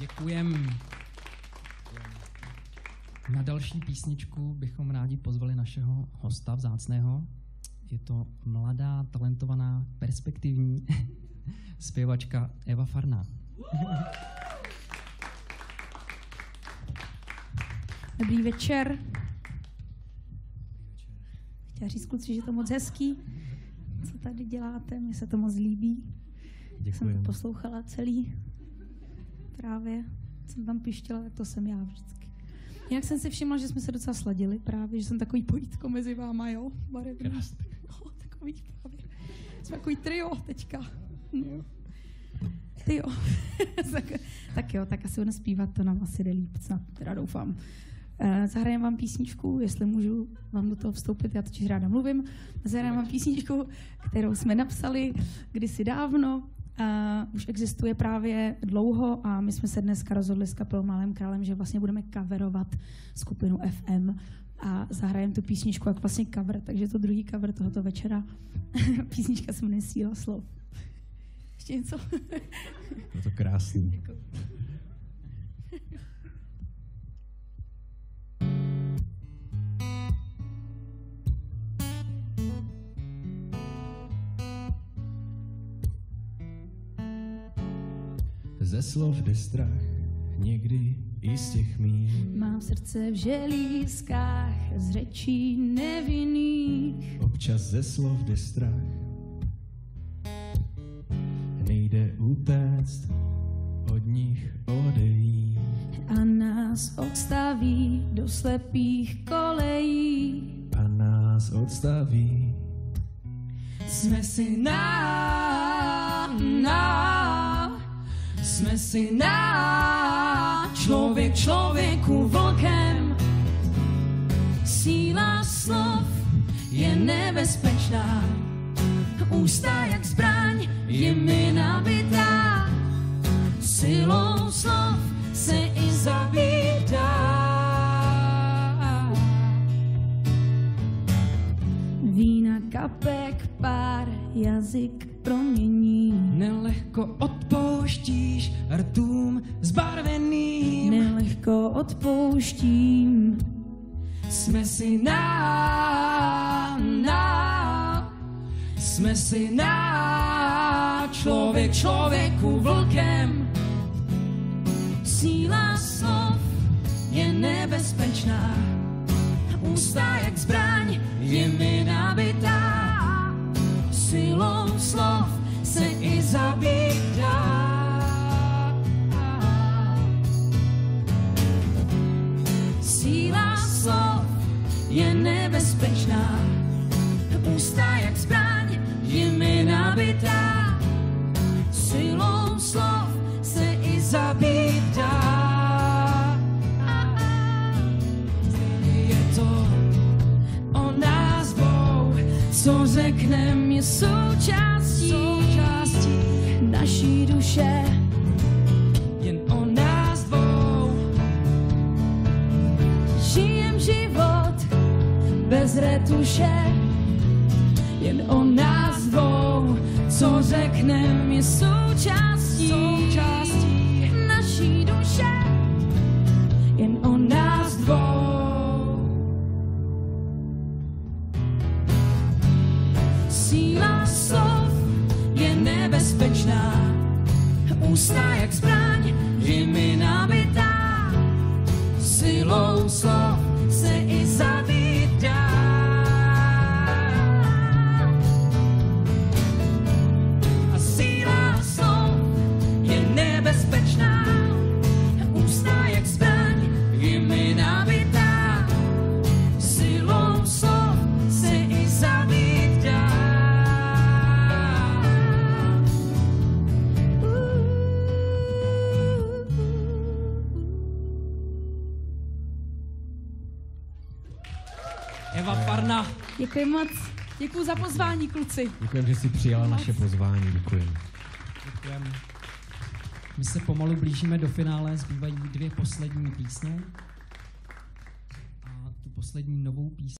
Děkujem. Na další písničku bychom rádi pozvali našeho hosta vzácného. Je to mladá, talentovaná, perspektivní zpěvačka Eva Farná. Dobrý večer. Chtěla říct kluci, že to moc hezký. Co tady děláte? Mně se to moc líbí. Jsem to poslouchala celý. Právě jsem tam pištěla, tak to jsem já vždycky. Jinak jsem si všimla, že jsme se docela sladili právě, že jsem takový pojítko mezi váma, jo? Barevný. Jo, takový právě. Jsme takový trio teďka. No. Ty jo. tak, tak jo, tak asi budeme zpívat, to nám asi jde líp, snad teda doufám. Uh, Zahrajeme vám písničku, jestli můžu vám do toho vstoupit, já totiž ráda mluvím. Zahrajeme vám písničku, kterou jsme napsali kdysi dávno. Uh, už existuje právě dlouho a my jsme se dneska rozhodli s kapelou Malým králem, že vlastně budeme coverovat skupinu FM a zahrajeme tu písničku jak vlastně cover, takže to druhý cover tohoto večera. Písnička se jmenuje Síla slov. Ještě něco? Je to krásný. Ze slov jde strach, někdy i z těch mých. Mám srdce v želízkách z řečí nevinných. Občas ze slov jde strach. Nejde utéct, od nich odejít. a nás odstaví do slepých kolejí. A nás odstaví. Jsme si na, jsme si na, člověk člověku vlkem. Síla slov je nebezpečná, ústa jak zbraň je mi nabitá. Silou slov se i zabídá. Vína kapek pár jazyk promění. Nelehko odpouštíš rtům zbarveným. Nelehko odpouštím. Jsme si na, na, jsme si na, člověk člověku vlkem. Síla slov je nebezpečná, ústa jak zbraň je mi nabitá. Silou slov se i zabídá. Je to o nás dvou, co řeknem je součástí, součástí naší duše. Jen o nás dvou žijem život bez retuše. Co řeknem je součástí, součástí naší duše. Jen o nás dvou. Síla slov je nebezpečná, ústa jak zbraň Eva Farna. Děkuji moc. Děkuji za pozvání, kluci. Děkujeme, že jsi přijala naše pozvání. Děkujeme. Děkujeme. My se pomalu blížíme do finále, zbývají dvě poslední písně. A tu poslední novou písně